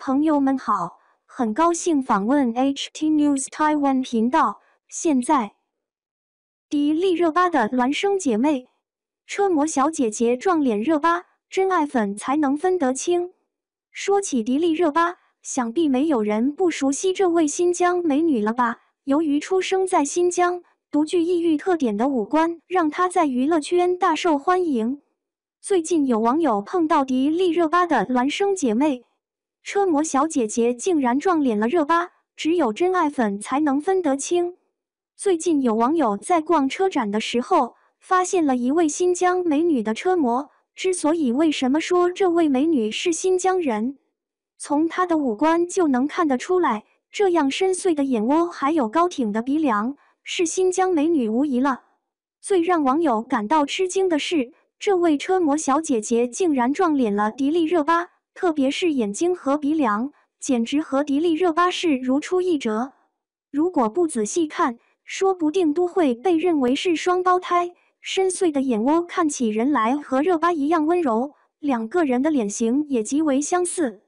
朋友们好，很高兴访问 HT News Taiwan 频道。现在，迪丽热巴的孪生姐妹，车模小姐姐撞脸热巴，真爱粉才能分得清。说起迪丽热巴，想必没有人不熟悉这位新疆美女了吧？由于出生在新疆，独具异域特点的五官让她在娱乐圈大受欢迎。最近有网友碰到迪丽热巴的孪生姐妹。车模小姐姐竟然撞脸了热巴，只有真爱粉才能分得清。最近有网友在逛车展的时候，发现了一位新疆美女的车模。之所以为什么说这位美女是新疆人，从她的五官就能看得出来，这样深邃的眼窝还有高挺的鼻梁，是新疆美女无疑了。最让网友感到吃惊的是，这位车模小姐姐竟然撞脸了迪丽热巴。特别是眼睛和鼻梁，简直和迪丽热巴是如出一辙。如果不仔细看，说不定都会被认为是双胞胎。深邃的眼窝看起人来和热巴一样温柔，两个人的脸型也极为相似。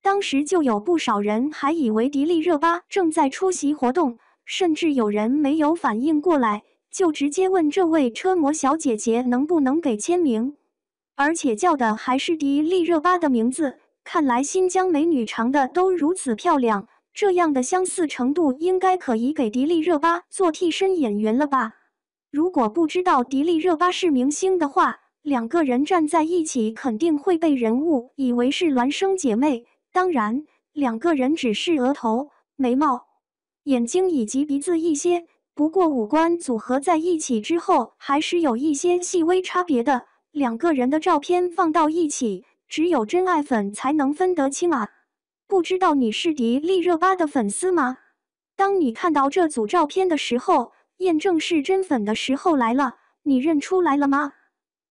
当时就有不少人还以为迪丽热巴正在出席活动，甚至有人没有反应过来，就直接问这位车模小姐姐能不能给签名。而且叫的还是迪丽热巴的名字，看来新疆美女长得都如此漂亮，这样的相似程度应该可以给迪丽热巴做替身演员了吧？如果不知道迪丽热巴是明星的话，两个人站在一起肯定会被人误以为是孪生姐妹。当然，两个人只是额头、眉毛、眼睛以及鼻子一些，不过五官组合在一起之后，还是有一些细微差别的。两个人的照片放到一起，只有真爱粉才能分得清啊！不知道你是迪丽热巴的粉丝吗？当你看到这组照片的时候，验证是真粉的时候来了，你认出来了吗？